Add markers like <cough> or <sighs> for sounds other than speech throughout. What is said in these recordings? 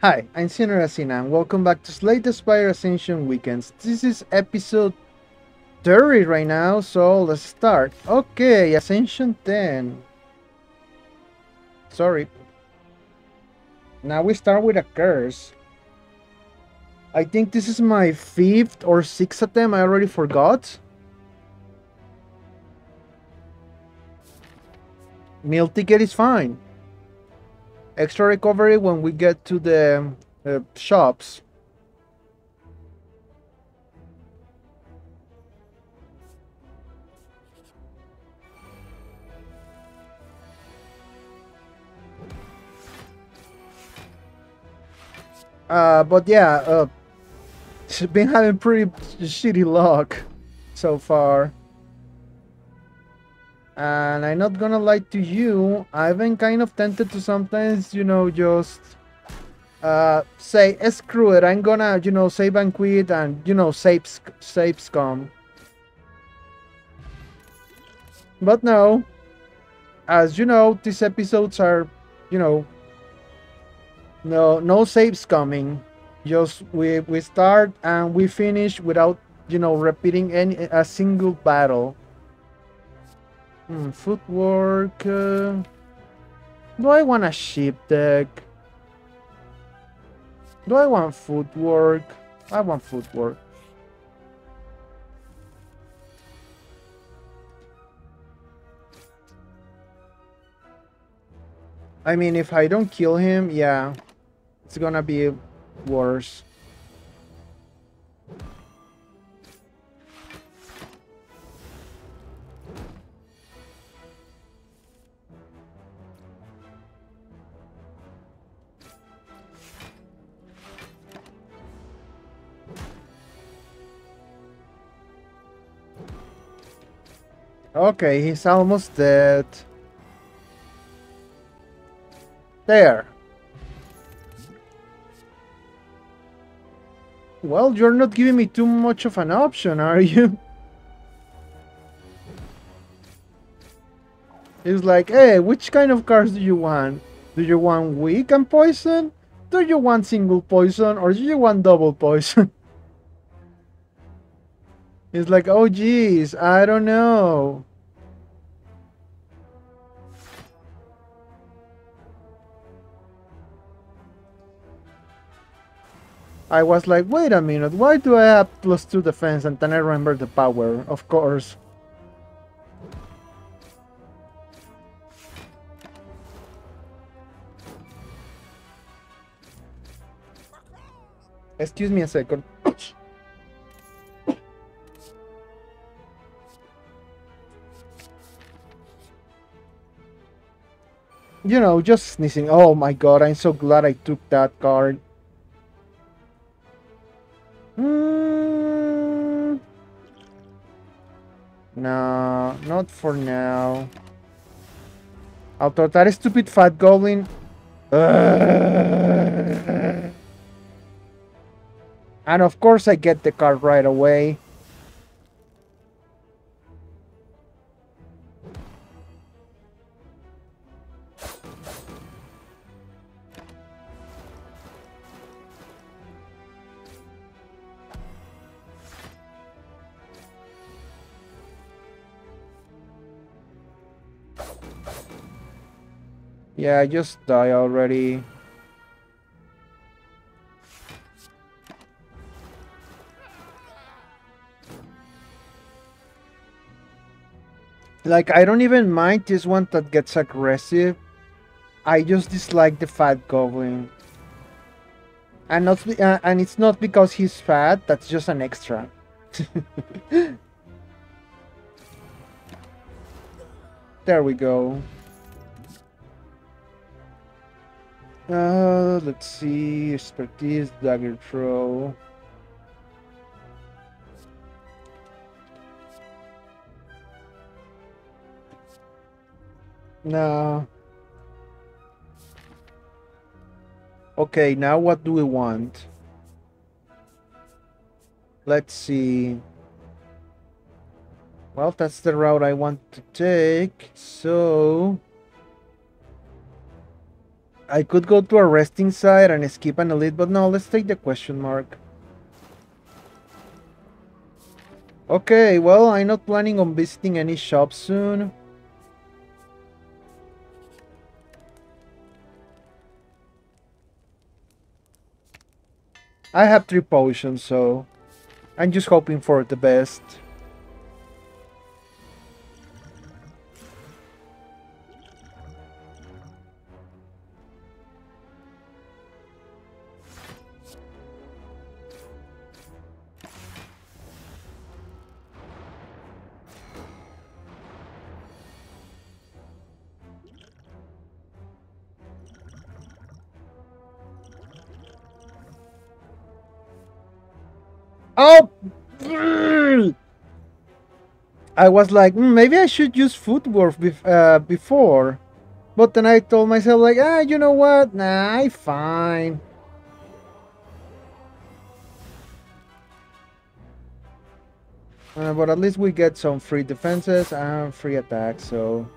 Hi, I'm Sinner Asina, and welcome back to Slay the Spire Ascension Weekends. This is episode 30 right now, so let's start. Okay, Ascension 10. Sorry. Now we start with a curse. I think this is my fifth or sixth attempt, I already forgot. Meal ticket is fine extra recovery when we get to the uh, shops. Uh, but yeah, uh, been having pretty shitty luck so far. And I'm not gonna lie to you, I've been kind of tempted to sometimes, you know, just uh, say, screw it, I'm gonna, you know, save and quit and, you know, save, save scum. But no, as you know, these episodes are, you know, no, no saves coming. Just we we start and we finish without, you know, repeating any a single battle. Hmm, footwork. Uh, do I want a shiv deck? Do I want footwork? I want footwork. I mean, if I don't kill him, yeah, it's gonna be worse. Okay, he's almost dead. There. Well, you're not giving me too much of an option, are you? It's like, hey, which kind of cards do you want? Do you want weak and poison? Do you want single poison? Or do you want double poison? <laughs> it's like, oh geez, I don't know. I was like, wait a minute, why do I have plus 2 defense? And then I remember the power, of course. Excuse me a second. you know, just sneezing. Oh my god, I'm so glad I took that card. Mm. No, not for now. I'll that stupid fat goblin. Uh. <laughs> And of course I get the card right away. Yeah, I just die already. Like, I don't even mind this one that gets aggressive. I just dislike the fat goblin. And not uh, and it's not because he's fat, that's just an extra. <laughs> there we go. Uh, let's see. Expertise, dagger throw. No. Okay, now what do we want? Let's see. Well, that's the route I want to take, so... I could go to a resting site and skip an elite, but no, let's take the question mark. Okay, well, I'm not planning on visiting any shops soon. I have three potions, so I'm just hoping for the best. I was like, mm, maybe I should use footwork uh, before. But then I told myself, like, ah, you know what? Nah, I fine. Uh, but at least we get some free defenses and free attacks, so...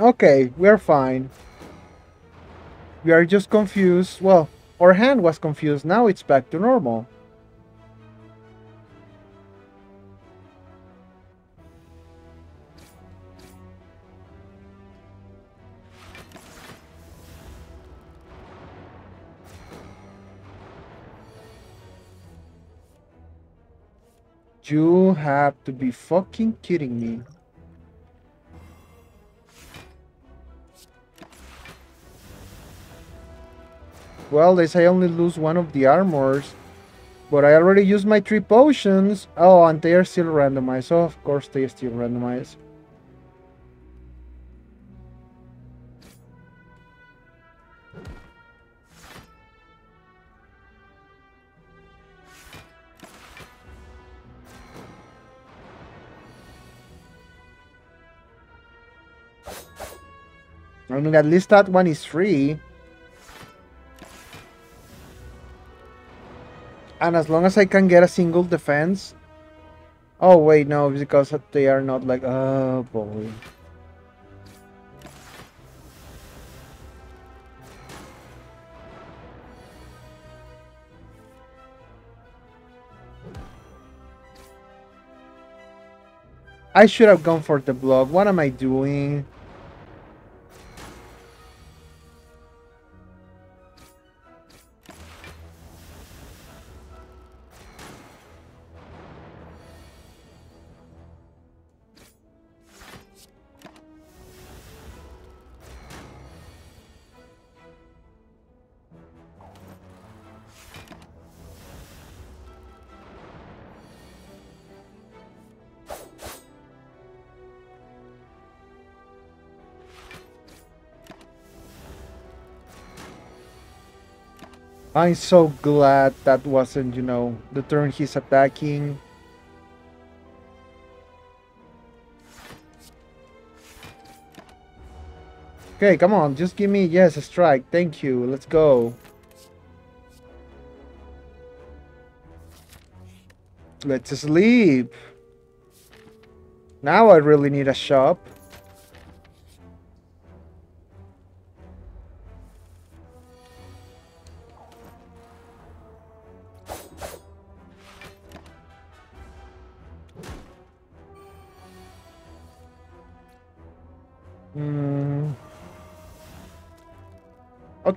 Okay, we're fine. We are just confused. Well, our hand was confused. Now it's back to normal. You have to be fucking kidding me. Well, they say I only lose one of the armors. But I already used my three potions. Oh, and they are still randomized. So, of course, they are still randomized. I mean, at least that one is free. And as long as I can get a single defense... Oh, wait, no, because they are not like... Oh, boy. I should have gone for the block. What am I doing? I'm so glad that wasn't, you know, the turn he's attacking. Okay, come on, just give me, yes, a strike. Thank you, let's go. Let's sleep. Now I really need a shop.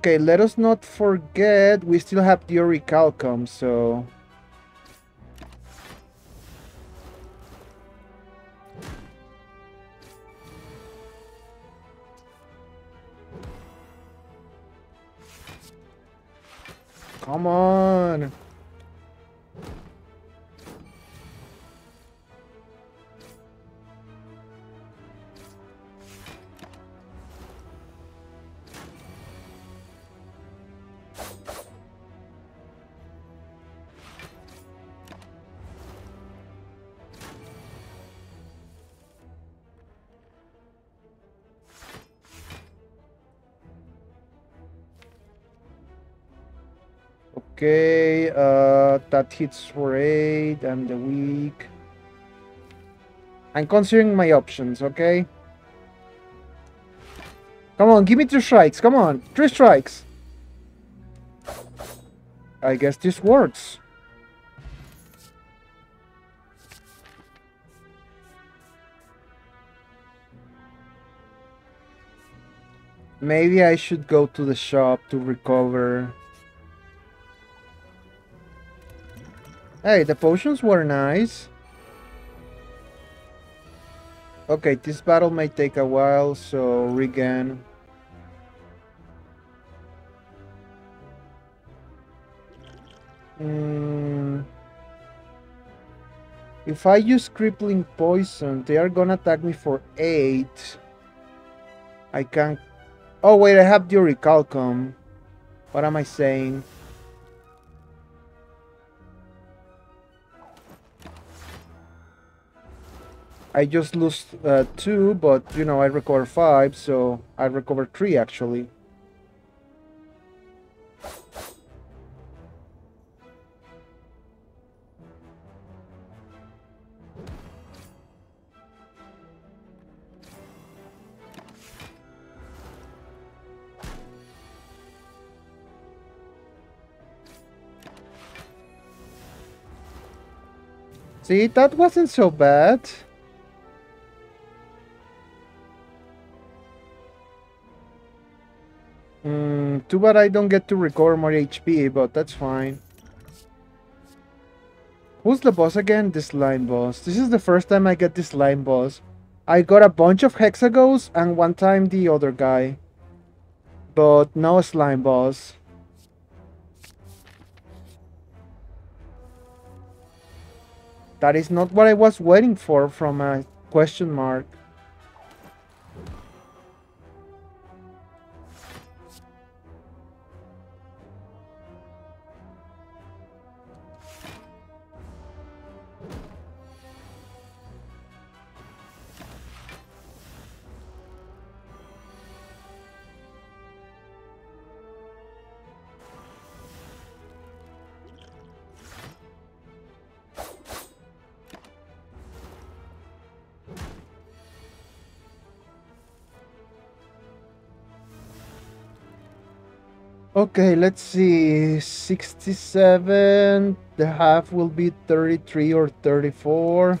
Okay, let us not forget we still have the Orichalcum, so... Come on! That hits for 8, I'm the weak. I'm considering my options, okay? Come on, give me two strikes. Come on, three strikes. I guess this works. Maybe I should go to the shop to recover. Hey, the potions were nice. Okay, this battle may take a while, so regain. Mm. If I use crippling poison, they are gonna attack me for 8. I can't Oh wait, I have the Orichalcum. What am I saying? I just lost uh, two, but you know I recover five, so I recover three actually. See, that wasn't so bad. Too bad I don't get to recover more HP, but that's fine. Who's the boss again? This slime boss. This is the first time I get this slime boss. I got a bunch of Hexaghosts and one time the other guy. But no slime boss. That is not what I was waiting for from a question mark. Okay, let's see. 67. The half will be 33 or 34.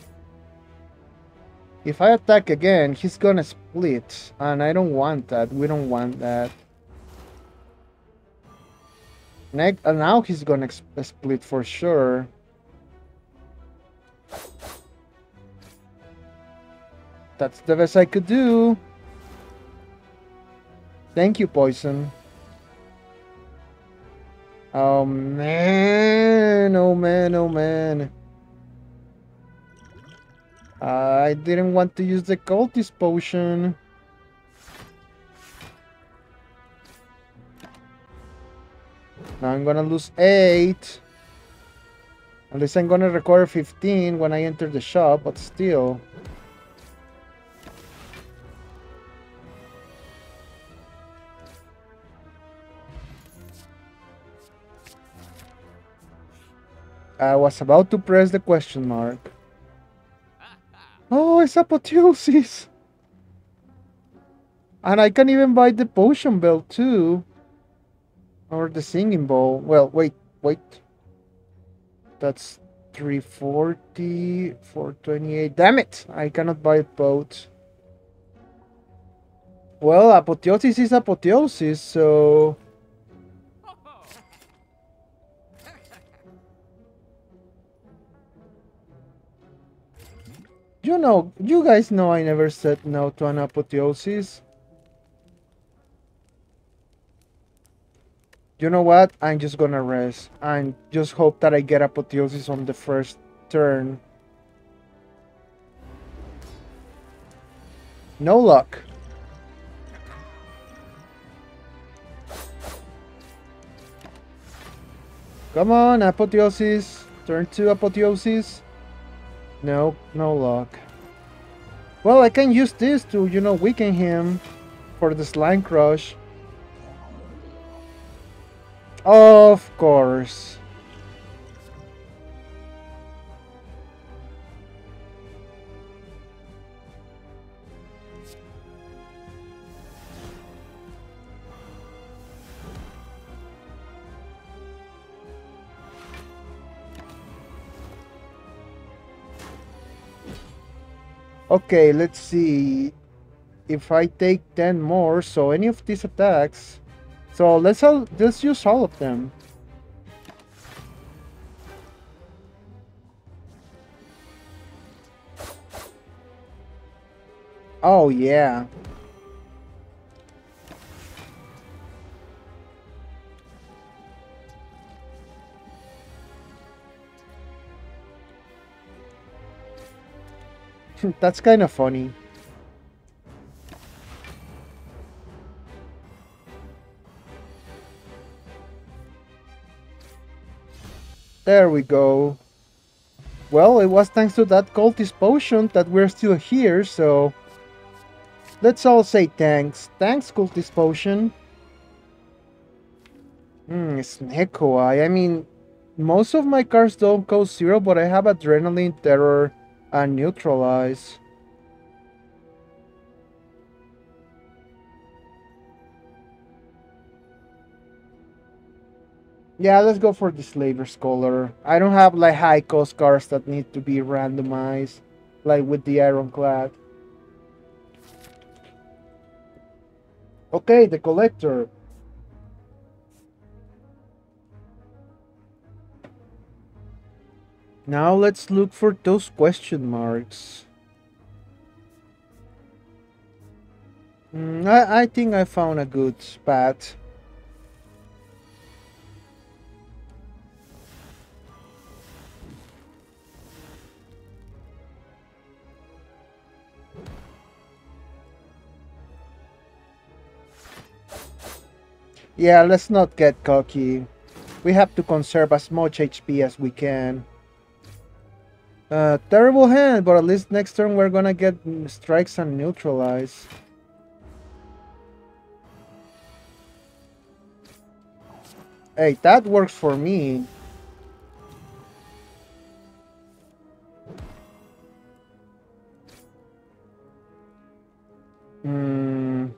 If I attack again, he's gonna split. And I don't want that. We don't want that. Next, and now he's gonna uh, split for sure. That's the best I could do. Thank you, Poison. Oh man, oh man, oh man. I didn't want to use the cultist potion. Now I'm gonna lose 8. At least I'm gonna require 15 when I enter the shop, but still. I was about to press the question mark. Oh, it's apotheosis! And I can even buy the potion belt too. Or the singing bowl. Well, wait, wait. That's 340, 428. Damn it! I cannot buy both. Well, apotheosis is apotheosis, so... You know, you guys know I never said no to an apotheosis. You know what? I'm just gonna rest and just hope that I get apotheosis on the first turn. No luck. Come on, apotheosis. Turn to apotheosis. Nope, no luck. Well, I can use this to, you know, weaken him for the Slime Crush. Of course. Okay, let's see. If I take 10 more, so any of these attacks. So let's all, let's use all of them. Oh yeah. That's kind of funny. There we go. Well, it was thanks to that cultist potion that we're still here, so... Let's all say thanks. Thanks, cultist potion. Hmm, Snecko Eye. I mean, most of my cards don't cost zero, but I have Adrenaline, Terror, and Neutralize. Yeah, let's go for the Slaver's Collar. I don't have like high cost cards that need to be randomized, like with the Ironclad. Okay, the Collector. Now let's look for those question marks. Mm, I, I think I found a good spot. Yeah, let's not get cocky. We have to conserve as much HP as we can. Uh, terrible hand, but at least next turn we're gonna get strikes and neutralize. Hey, that works for me. Hmm.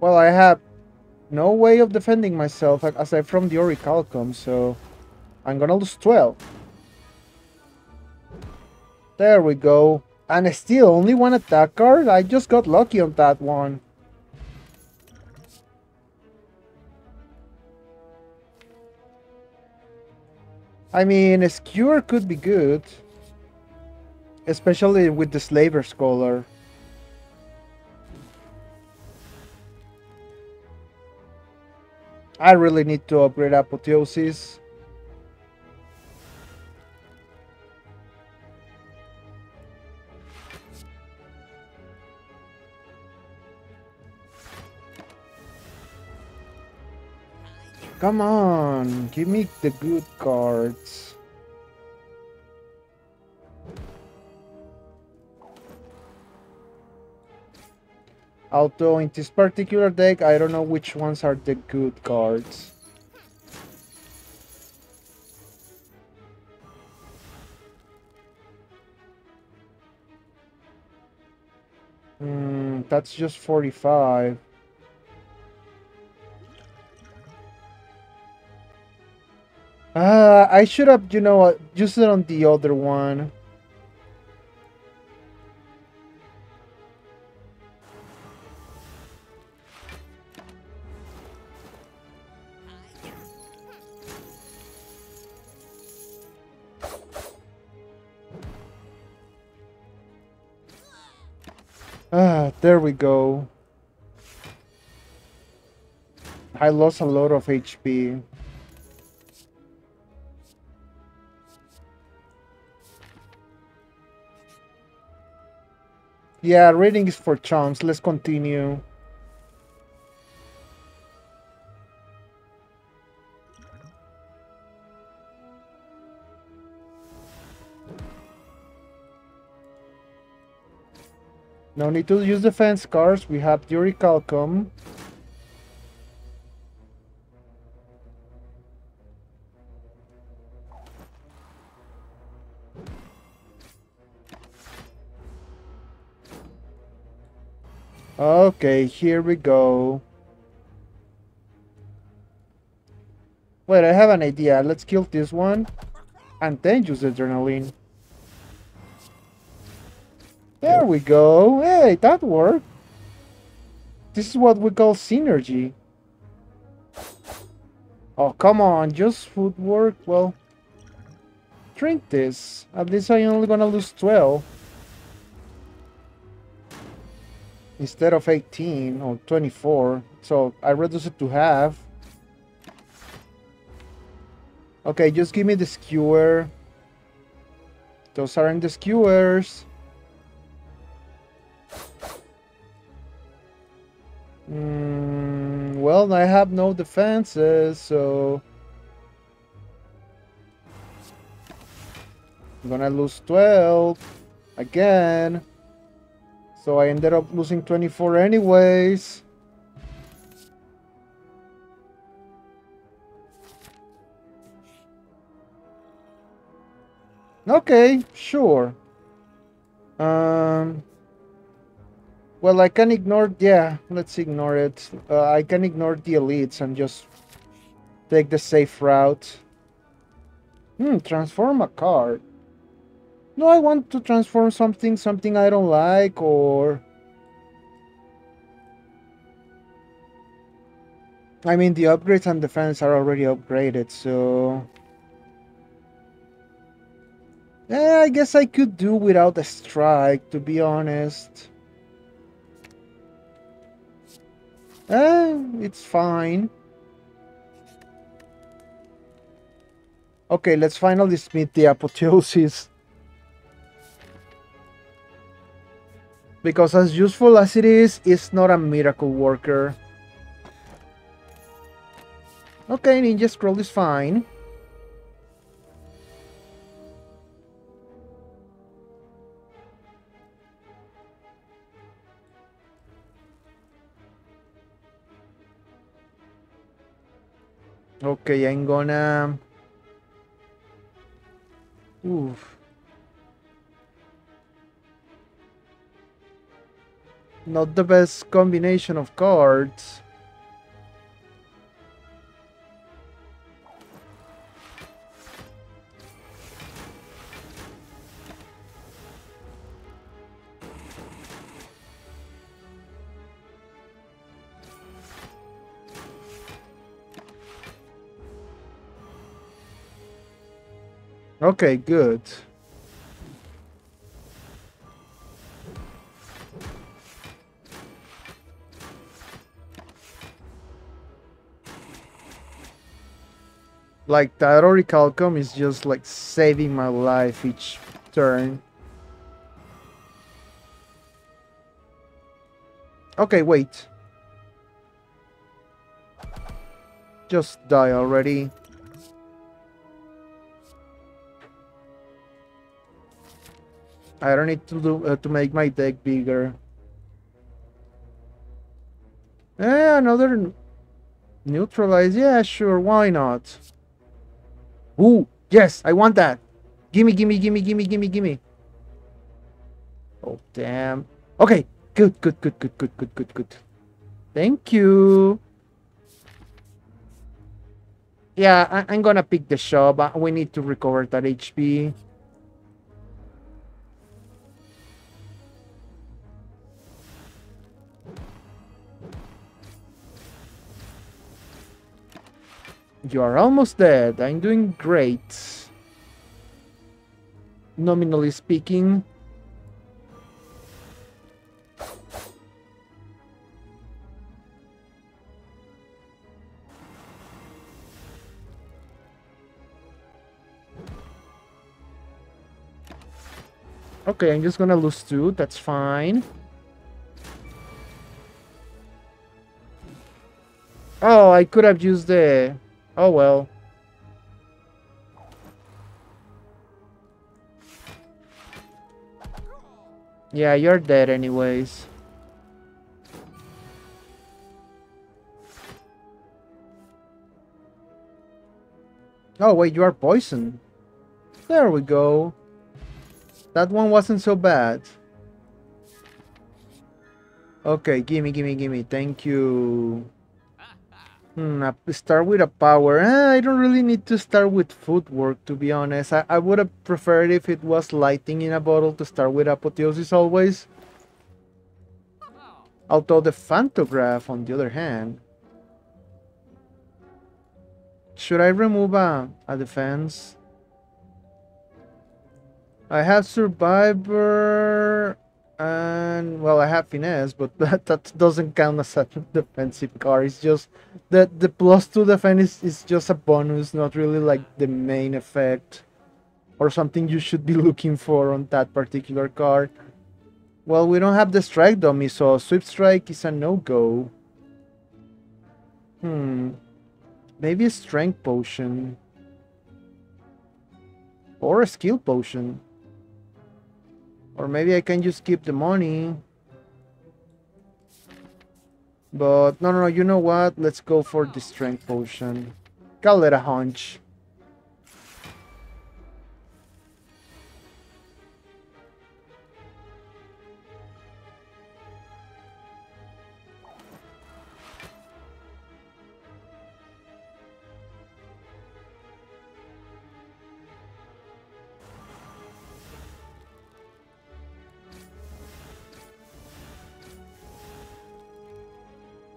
Well, I have no way of defending myself aside from the Orichalcum, so I'm gonna lose 12. There we go. And still only one attack card? I just got lucky on that one. I mean, a skewer could be good. Especially with the Slaver's Collar. I really need to upgrade Apotheosis. Come on, give me the good cards. Although in this particular deck, I don't know which ones are the good cards. Hmm, that's just 45. Uh, I should have, you know, used it on the other one. Ah, there we go. I lost a lot of HP. Yeah, reading is for chance. Let's continue. No need to use the defense cards. We have the Orichalcum. Okay, here we go. Wait, I have an idea. Let's kill this one and then use adrenaline. There we go. Hey, that worked. This is what we call synergy. Oh, come on. Just footwork. Well, drink this. At least I'm only gonna lose 12. Instead of 18 or 24. So I reduce it to half. Okay, just give me the skewer. Those aren't the skewers. Mm, well, I have no defenses, so... I'm gonna lose 12 again. So I ended up losing 24 anyways. Okay, sure. Um, well, I can ignore, yeah, let's ignore it. Uh, I can ignore the elites and just take the safe route. Hmm, transform a card. No, I want to transform something, something I don't like, or... I mean, the upgrades and defense are already upgraded, so... Yeah, I guess I could do without a strike, to be honest. Eh, it's fine. Okay, let's finally meet the apotheosis. Because as useful as it is, it's not a miracle worker. Okay, Ninja Scroll is fine. Okay, I'm gonna... Oof. Not the best combination of cards. Okay, good. Like, that Orichalcum is just like saving my life each turn. Okay, wait. Just die already. I don't need to do uh, to make my deck bigger. Eh, another neutralize. Yeah, sure. Why not? Ooh, yes, I want that. Gimme, gimme, gimme, gimme, gimme, gimme. Oh, damn. Okay, good, good, good, good, good, good, good, good. Thank you. Yeah, I I'm gonna pick the shop. Uh, we need to recover that HP. You are almost dead. I'm doing great. Nominally speaking. Okay, I'm just gonna lose two. That's fine. Oh, I could have used the Oh well. Yeah, you're dead anyways. Oh wait, you are poisoned. There we go. That one wasn't so bad. Okay, gimme, gimme, gimme. Thank you. Hmm, start with a power. Eh, I don't really need to start with footwork, to be honest. I, I would have preferred if it was lighting in a bottle to start with apotheosis always. Although the Pantograph, on the other hand... Should I remove a, a defense? I have Survivor... And well, I have finesse, but <laughs> that, that doesn't count as a defensive card. It's just that the plus two defense is, is just a bonus, not really like the main effect or something you should be <laughs> looking for on that particular card. Well, we don't have the strike dummy, so swift strike is a no-go. Hmm. Maybe a strength potion. Or a skill potion. Or maybe I can just keep the money. But no, no, no, you know what? Let's go for the strength potion. Call it a hunch.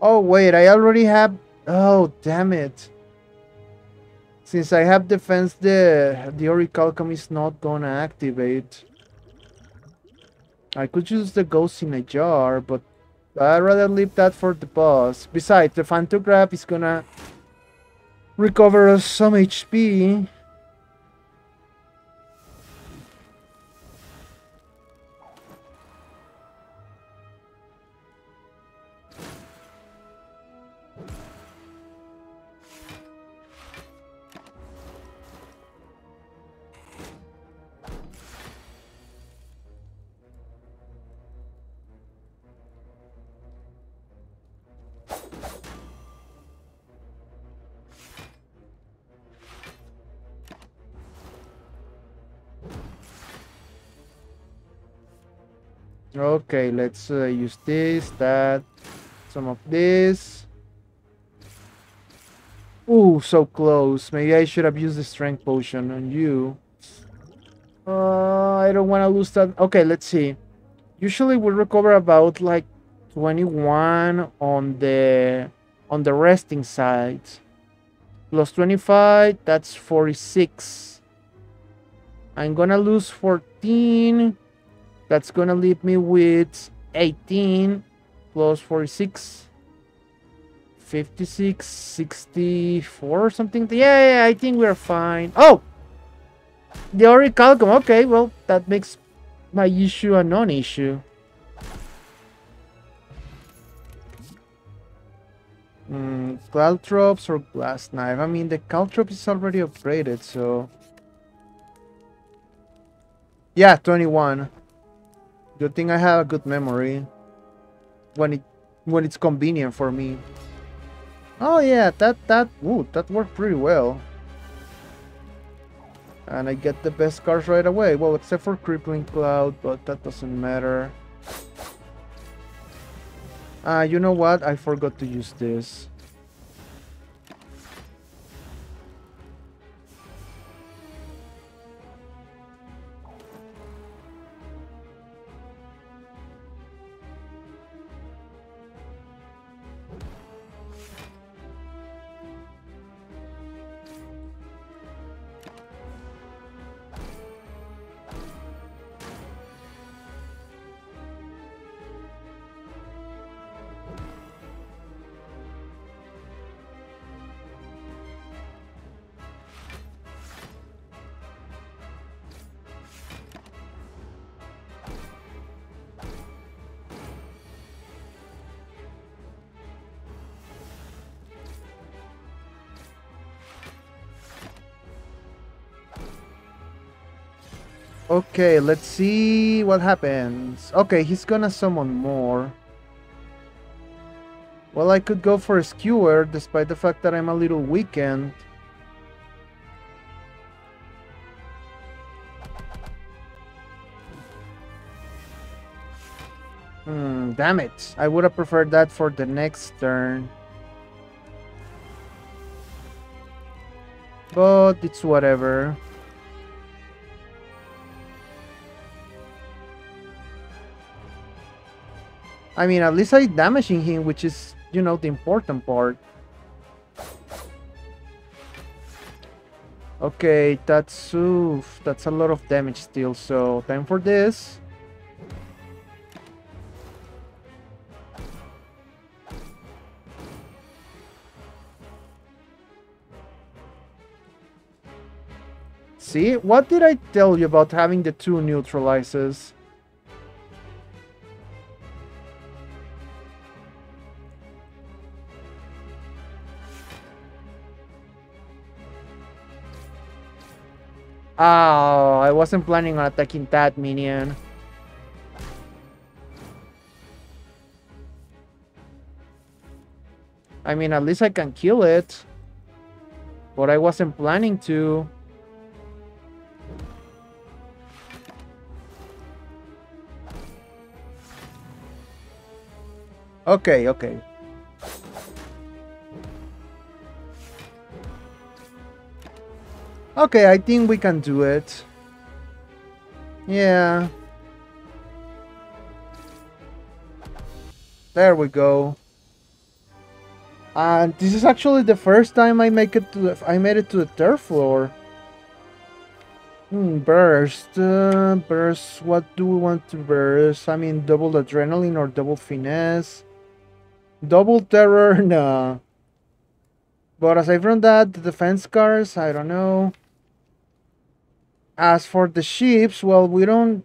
Oh, wait, I already have... Oh, damn it. Since I have defense, the, the Orichalcum is not gonna activate. I could use the ghost in a jar, but I'd rather leave that for the boss. Besides, the Pantograph is gonna recover some HP. Okay, let's uh, use this, that, some of this. Ooh, so close. Maybe I should have used the strength potion on you. Uh, I don't want to lose that. Okay, let's see. Usually we recover about like 21 on the on the resting side. Plus 25, that's 46. I'm gonna lose 14 that's gonna leave me with 18 plus 46. 56, 64 or something. Yeah, yeah, I think we're fine. Oh! The Orichalcum. Okay, well, that makes my issue a non-issue. Mm, Caltrops or Glass Knife? I mean, the Caltrop is already upgraded, so... Yeah, 21. Good thing I have a good memory when it when it's convenient for me. Oh yeah, that that ooh, that worked pretty well. And I get the best cards right away. Well, except for Crippling Cloud, but that doesn't matter. Ah, uh, you know what? I forgot to use this. Okay, let's see what happens. Okay, he's gonna summon more. Well, I could go for a skewer, despite the fact that I'm a little weakened. Hmm, damn it. I would have preferred that for the next turn. But it's whatever. I mean, at least I'm damaging him, which is, you know, the important part. Okay, that's oof, that's a lot of damage still, so time for this. See, what did I tell you about having the two neutralizers? Oh, I wasn't planning on attacking that minion. I mean, at least I can kill it. But I wasn't planning to. Okay, okay. Okay, I think we can do it. Yeah. There we go. And this is actually the first time I make it to the, I made it to the third floor. Hmm, burst. Uh, burst. What do we want to burst? I mean, double adrenaline or double finesse? Double terror? <laughs> Nah. But aside from that, the defense cards, I don't know. As for the shivs, well, we don't,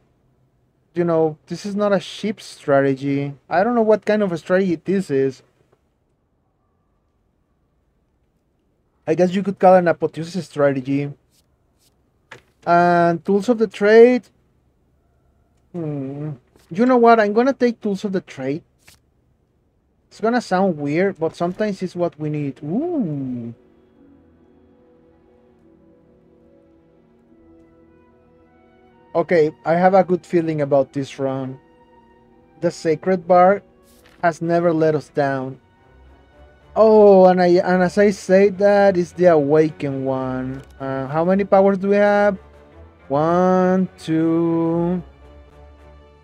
you know, this is not a shiv strategy. I don't know what kind of a strategy this is. I guess you could call it an apotheosis strategy. And tools of the trade. Hmm. You know what? I'm gonna take tools of the trade. It's gonna sound weird, but sometimes it's what we need. Ooh. Okay, I have a good feeling about this run. The Sacred Bark has never let us down. Oh, and I and as I say that is the Awakened one. Uh, how many powers do we have? One, two,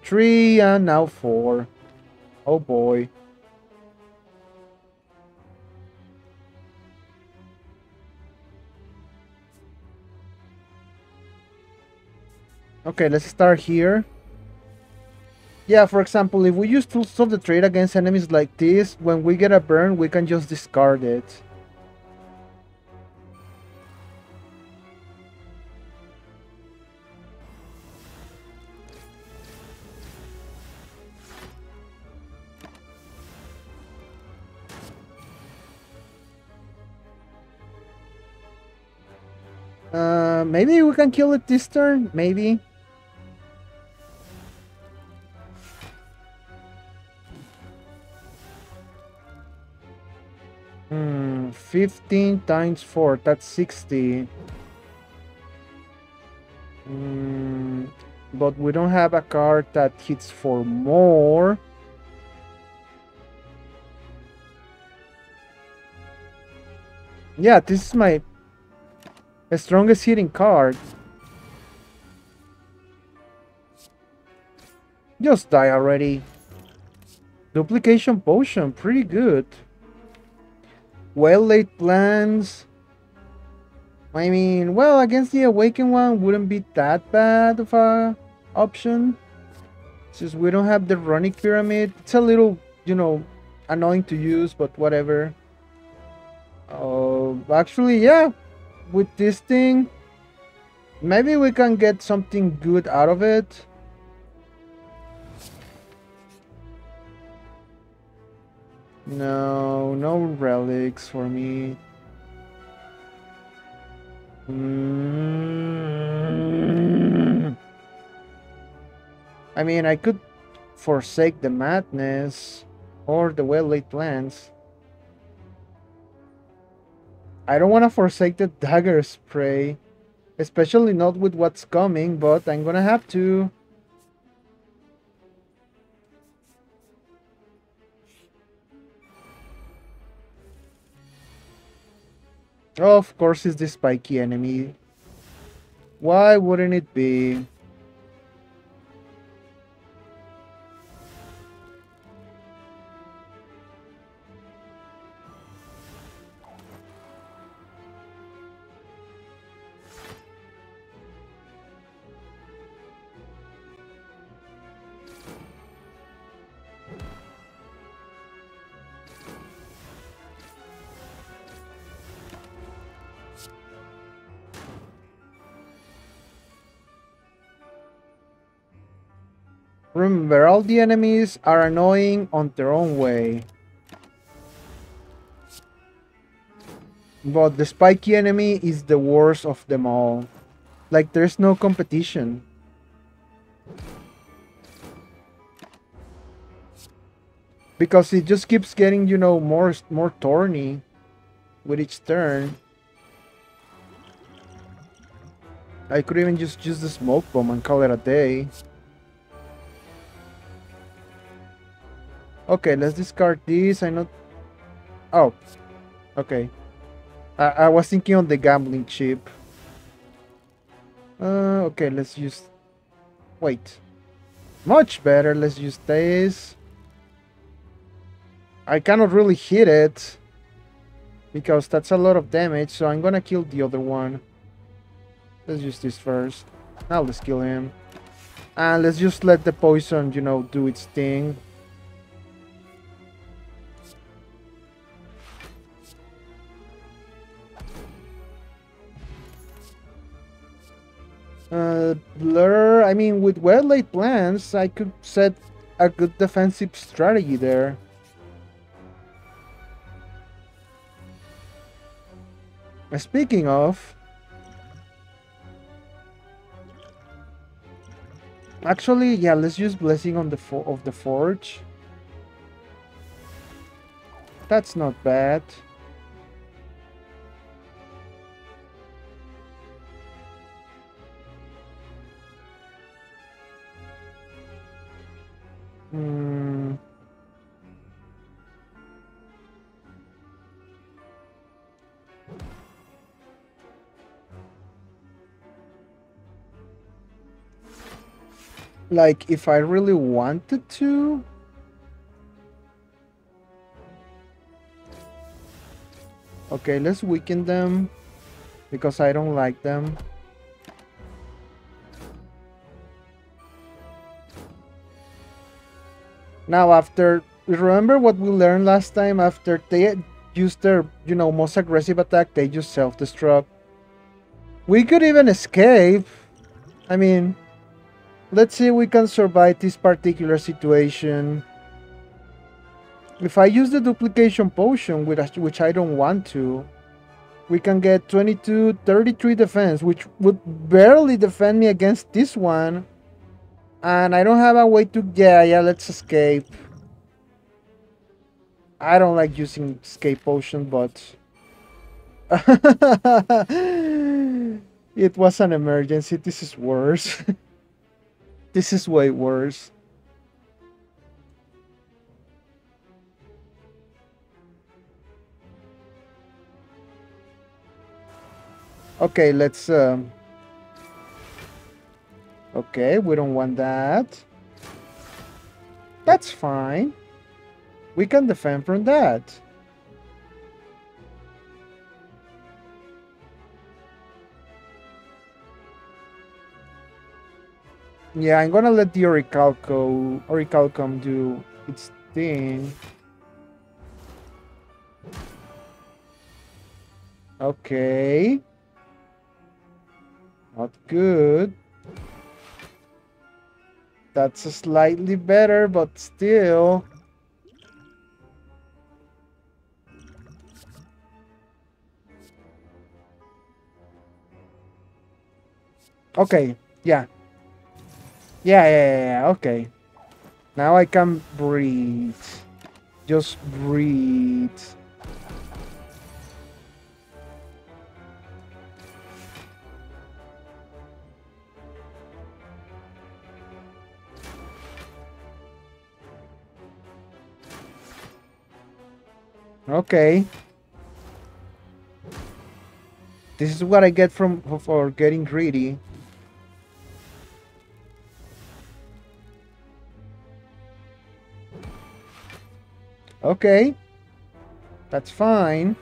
three, and now four. Oh boy. Okay, let's start here. Yeah, for example, if we use Tools of the Trade against enemies like this, when we get a burn, we can just discard it. Uh, maybe we can kill it this turn, maybe. Hmm, 15 times 4, that's 60. Hmm, but we don't have a card that hits for more. Yeah, this is my strongest hitting card. Just die already. Duplication potion, pretty good well laid plans. I mean, well, against the Awakened one wouldn't be that bad of a option. Since we don't have the Runic Pyramid. It's a little, you know, annoying to use, but whatever. Uh, actually, yeah, with this thing, maybe we can get something good out of it. No, no relics for me. Mm. I mean, I could forsake the madness or the well-laid plans. I don't want to forsake the dagger spray, especially not with what's coming, but I'm gonna have to. Oh, of course it's the spiky enemy. Why wouldn't it be? Remember, all the enemies are annoying on their own way. But the spiky enemy is the worst of them all. Like, there's no competition. Because it just keeps getting, you know, more more thorny with each turn. I could even just use the smoke bomb and call it a day. Okay, let's discard this. I know. Oh, okay. I, I was thinking on the gambling chip. Uh, okay, let's use. Wait. Much better. Let's use this. I cannot really hit it because that's a lot of damage. So I'm gonna kill the other one. Let's use this first. Now let's kill him. And let's just let the poison, you know, do its thing. Uh, blur, I mean, with well-laid plans, I could set a good defensive strategy there. Uh, speaking of... Actually, yeah, let's use Blessing on the of the Forge. That's not bad. Hmm. Like, if I really wanted to... Okay, let's weaken them. Because I don't like them. Now, after remember what we learned last time? After they used their, you know, most aggressive attack, they just self-destruct. We could even escape. I mean, let's see if we can survive this particular situation. If I use the duplication potion, which I don't want to, we can get 22, 33 defense, which would barely defend me against this one. And I don't have a way to... Yeah, yeah, let's escape. I don't like using escape potion, but... <laughs> it was an emergency. This is worse. <laughs> this is way worse. Okay, let's... Um, Okay, we don't want that. That's fine. We can defend from that. Yeah, I'm gonna let the Orichalco, Orichalcum do its thing. Okay. Not good. That's slightly better, but still. Okay, yeah. Yeah, yeah, yeah, okay. Now I can breathe. Just breathe. Okay. This is what I get from for getting greedy. Okay. That's fine.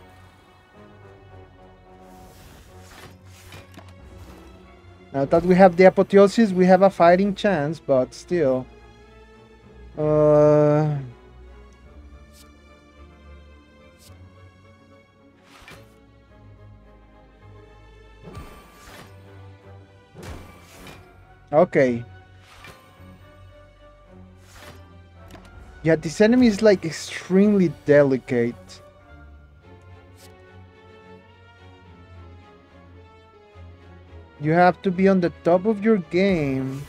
Now that we have the apotheosis, we have a fighting chance, but still. Uh... Okay. Yeah, this enemy is like extremely delicate. You have to be on the top of your game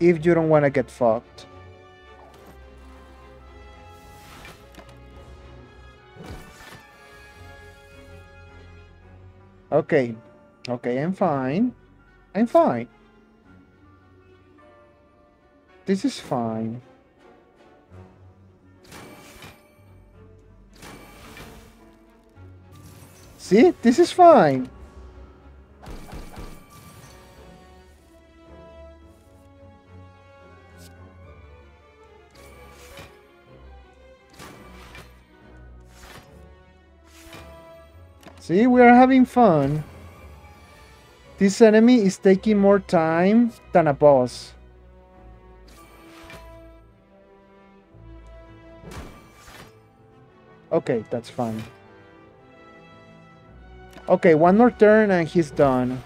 if you don't want to get fucked. Okay. Okay, I'm fine. I'm fine. This is fine. See? This is fine. See, we are having fun. This enemy is taking more time than a boss. Okay, that's fine. Okay, one more turn and he's done.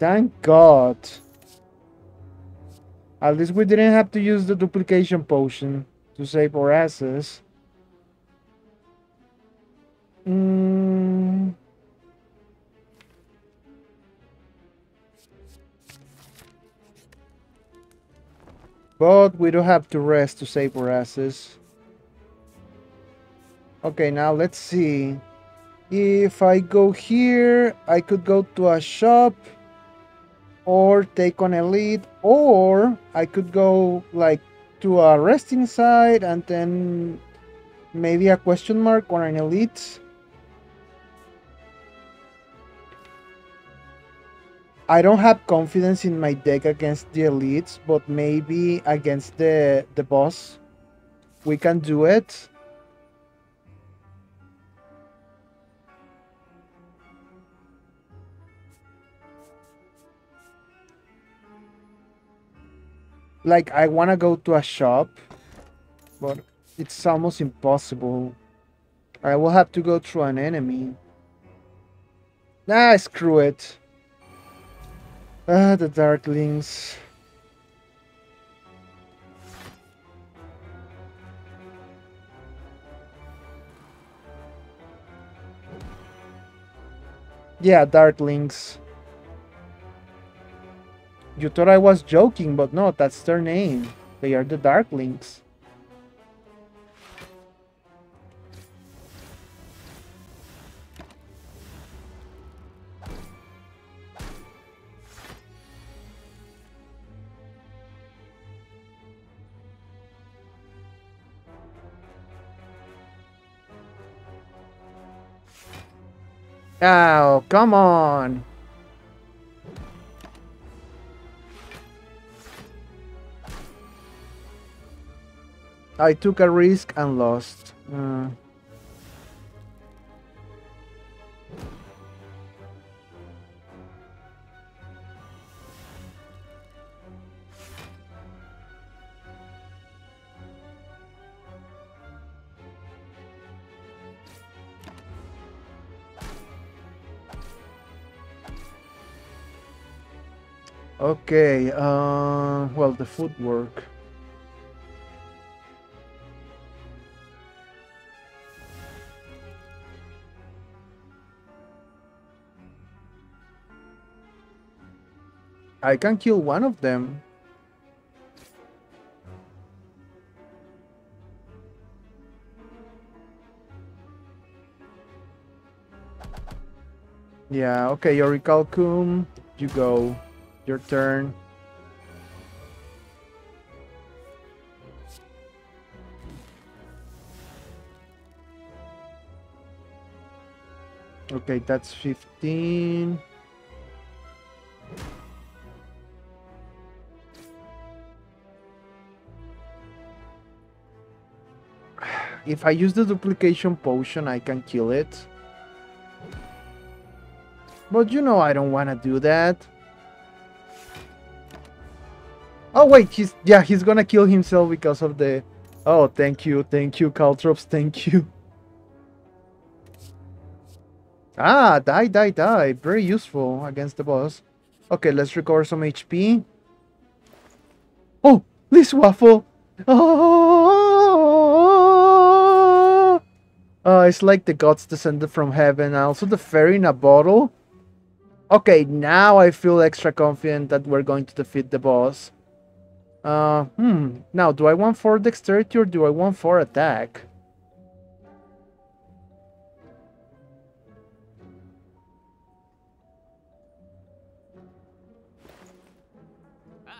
Thank God. At least we didn't have to use the duplication potion to save our asses. Mm. But we don't have to rest to save our asses. Okay, now let's see. If I go here, I could go to a shop or take on elite or I could go like to a resting site and then maybe a question mark or an elite I don't have confidence in my deck against the elites, but maybe against the the boss, we can do it. Like, I want to go to a shop, but it's almost impossible. I will have to go through an enemy. Nah, screw it. Ah, the Darklings. Yeah, Darklings. You thought I was joking, but no, that's their name. They are the Darklings. Oh, come on. I took a risk and lost. Uh. Okay, uh, well, the footwork. I can kill one of them. Yeah, okay, Orichalcum, you go. Your turn. Okay, that's 15. <sighs> If I use the duplication potion, I can kill it. But you know I don't want to do that. Oh wait, he's yeah, he's gonna kill himself because of the Oh, thank you, thank you, Caltrops, thank you. Ah, die, die, die. Very useful against the boss. Okay, let's recover some HP. Oh, this waffle. Oh, it's like the gods descended from heaven. Also, the fairy in a bottle. Okay, now I feel extra confident that we're going to defeat the boss. Uh, hmm. Now, do I want 4 dexterity or do I want 4 attack?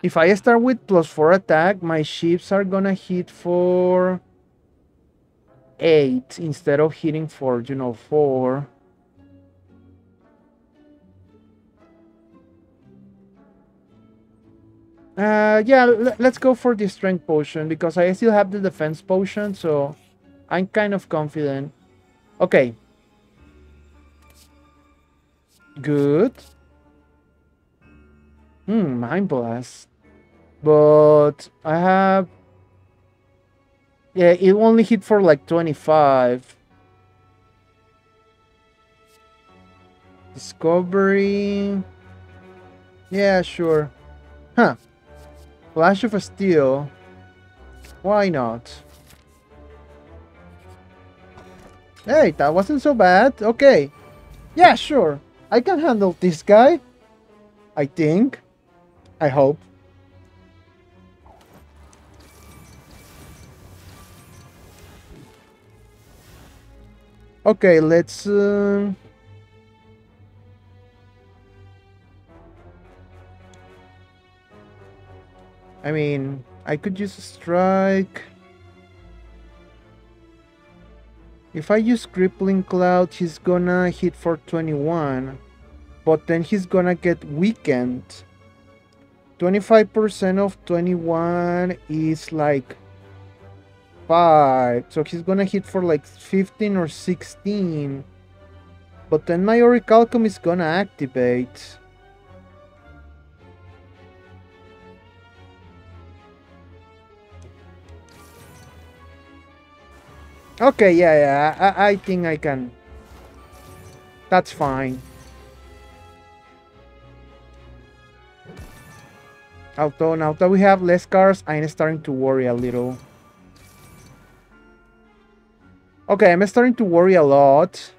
If I start with plus 4 attack, my shivs are gonna hit for 8 instead of hitting for, you know, 4. Uh, yeah, let's go for the strength potion because I still have the defense potion, so I'm kind of confident. Okay. Good. Hmm, Mind Blast. But I have... Yeah, it only hit for like 25. Discovery... Yeah, sure. Huh. Flash of a Steel. Why not? Hey, that wasn't so bad. Okay. Yeah, sure. I can handle this guy. I think. I hope. Okay, let's... Uh... I mean, I could use strike. If I use Crippling Cloud, he's gonna hit for 21. But then he's gonna get weakened. 25% of 21 is like 5. So he's gonna hit for like 15 or 16. But then my Orichalcum is gonna activate. Okay, yeah, yeah, I, I think I can. That's fine. Although now that we have less cars, I'm starting to worry a little. Okay, I'm starting to worry a lot.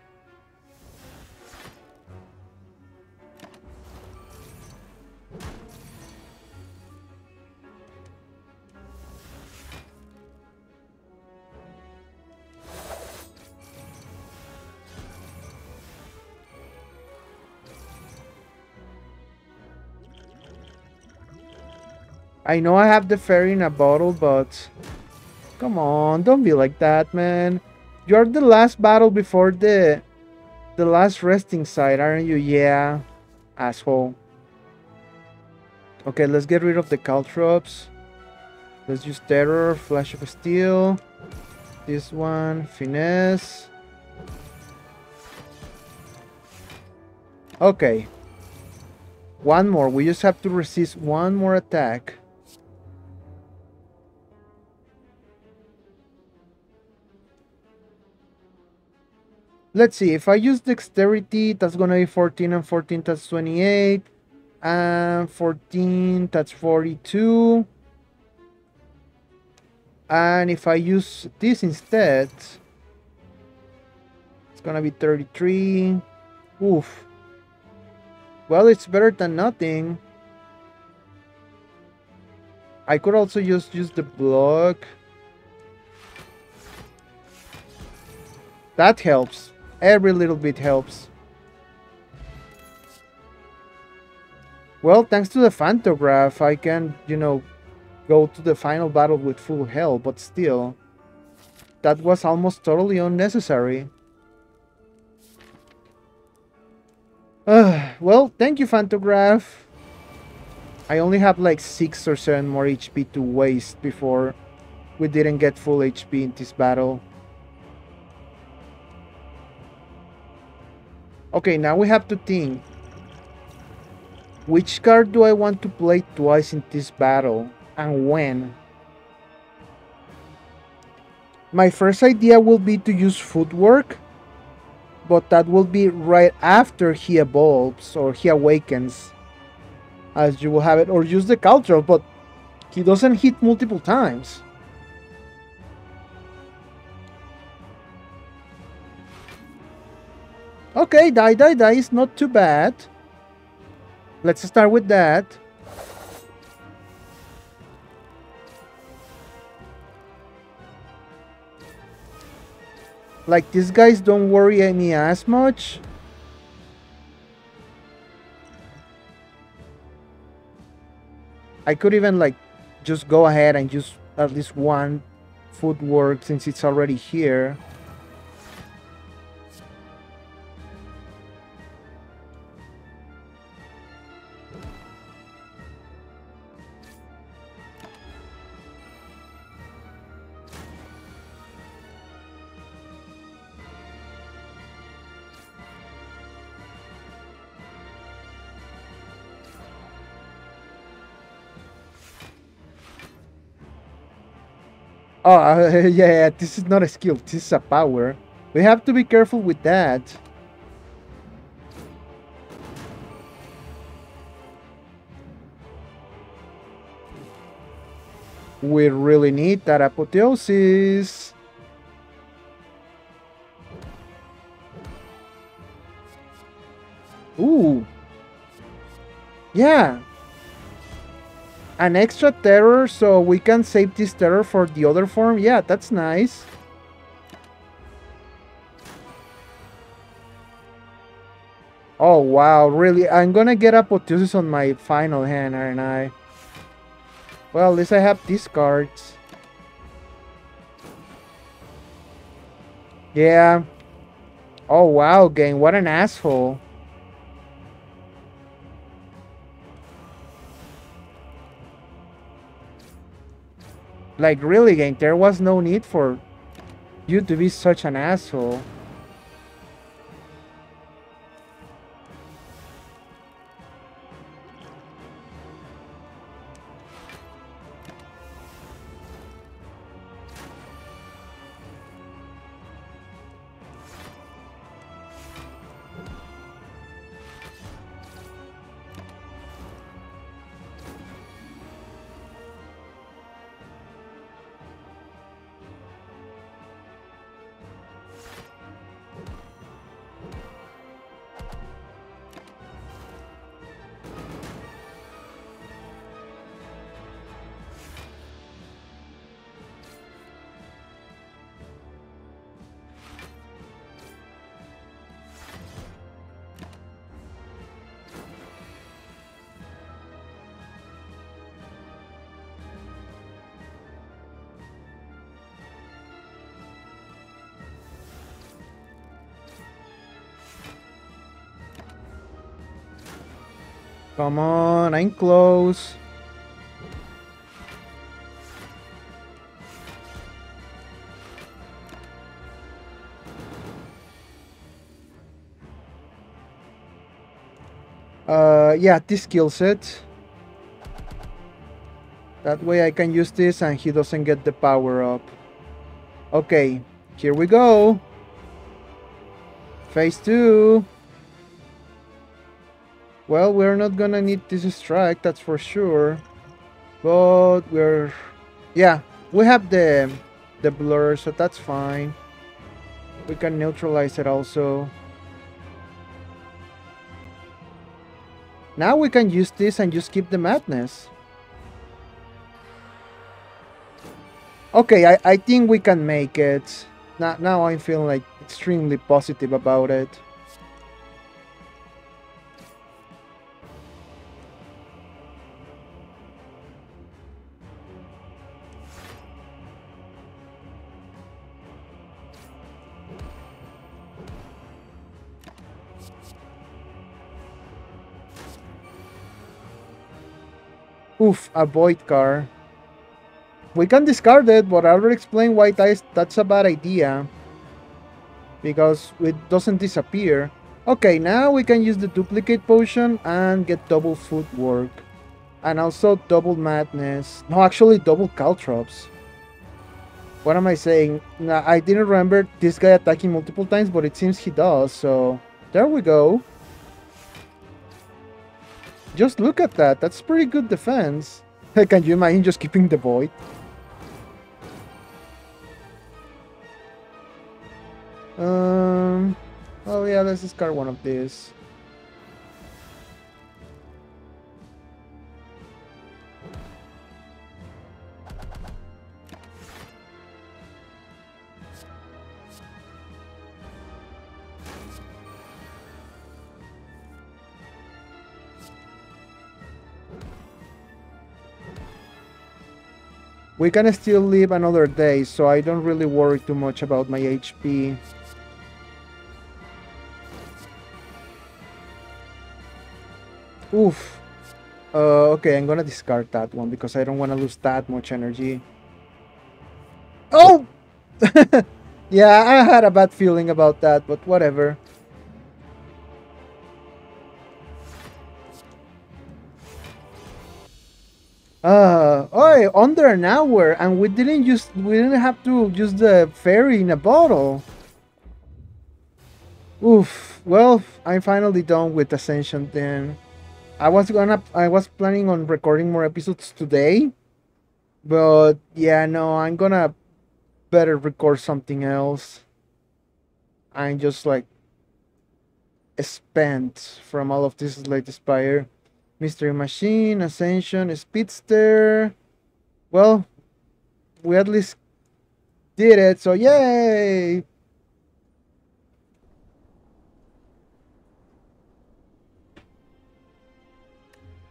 I know I have the fairy in a bottle, but... Come on, don't be like that, man. You're the last battle before the... The last resting site, aren't you? Yeah. Asshole. Okay, let's get rid of the Caltrops. Let's use Terror, Flash of Steel. This one, Finesse. Okay. One more. We just have to resist one more attack. Let's see, if I use dexterity, that's gonna be 14 and 14, that's 28. And 14, that's 42. And if I use this instead, it's gonna be 33. Oof. Well, it's better than nothing. I could also just use the block. That helps. Every little bit helps. Well, thanks to the Pantograph, I can, you know, go to the final battle with full health, but still, that was almost totally unnecessary. Uh, <sighs> well, thank you, Pantograph. I only have like 6 or 7 more HP to waste before we didn't get full HP in this battle. Okay, now we have to think. Which card do I want to play twice in this battle? And when? My first idea will be to use footwork. But that will be right after he evolves or he awakens. As you will have it. Or use the Caltrop, but he doesn't hit multiple times. Okay, die, die, die is not too bad. Let's start with that. Like, these guys don't worry me as much. I could even, like, just go ahead and use at least one footwork since it's already here. Oh, uh, <laughs> yeah, this is not a skill, this is a power. We have to be careful with that. We really need that apotheosis. Ooh. Yeah, an extra terror so we can save this terror for the other form? Yeah, that's nice. Oh, wow, really? I'm gonna get Apotheosis on my final hand, aren't I? Well, at least I have these cards. Yeah. Oh, wow, game. What an asshole. Like, really, gang, there was no need for you to be such an asshole. Come on, I'm close. Uh, yeah, this kills it. That way I can use this and he doesn't get the power up. Okay, here we go. Phase 2. Well, we're not gonna need this strike, that's for sure. But we're... Yeah, we have the, the blur, so that's fine. We can neutralize it also. Now we can use this and just keep the madness. Okay, I, I think we can make it. Now, now I'm feeling like extremely positive about it. Oof, a void car. We can discard it, but I already explained why that's, that's a bad idea. Because it doesn't disappear. Okay, now we can use the duplicate potion and get double footwork. And also double madness. No, actually double caltrops. What am I saying? I didn't remember this guy attacking multiple times, but it seems he does, so... There we go. Just look at that. That's pretty good defense. Hey, can you imagine just keeping the void? Um. Oh yeah, let's discard one of these. We can still live another day, so I don't really worry too much about my HP. Oof. Uh, okay, I'm gonna discard that one because I don't want to lose that much energy. Oh! <laughs> yeah, I had a bad feeling about that, but whatever. Uh, oh, under an hour, and we didn't use, we didn't have to use the fairy in a bottle. Oof. Well, I'm finally done with Ascension then. I was gonna, I was planning on recording more episodes today, but yeah, no, I'm gonna better record something else. I'm just like spent from all of this Slay the Spire. Mystery Machine, Ascension, Speedster. Well, we at least did it, so yay!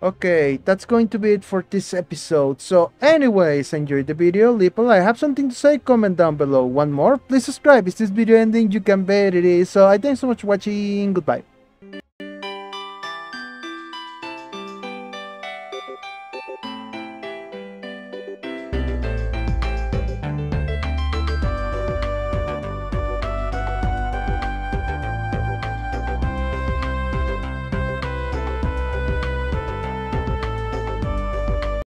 Okay, that's going to be it for this episode. So anyways, enjoy the video, leave a like, have something to say, comment down below. One more, please subscribe. Is this video ending? You can bet it is. So I thanks so much for watching, goodbye.